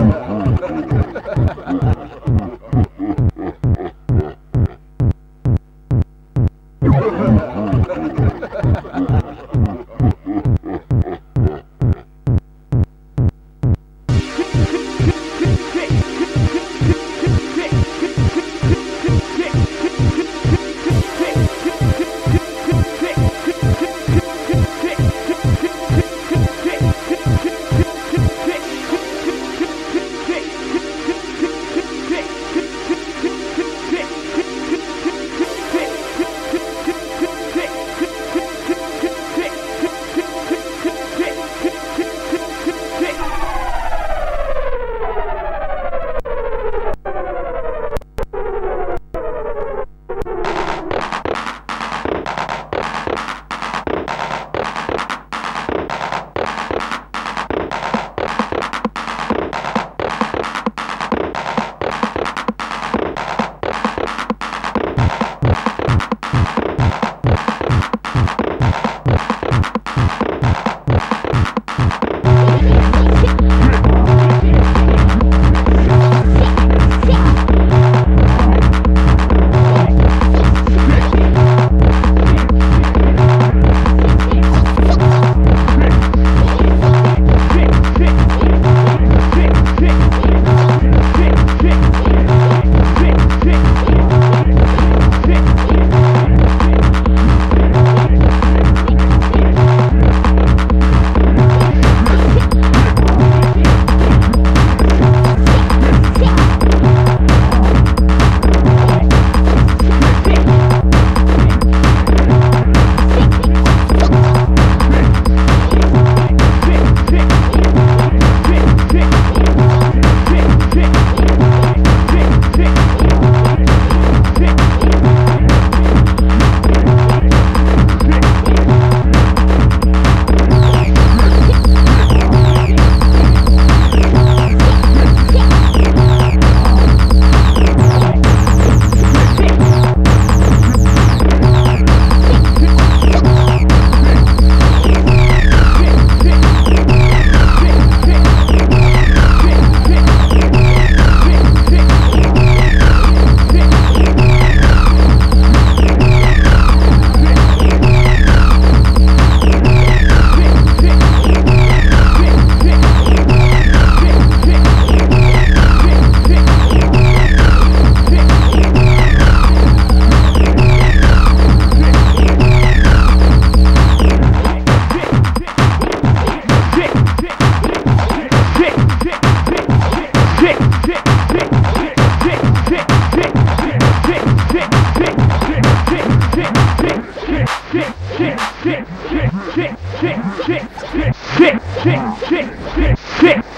Oh,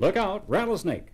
Look out, rattlesnake.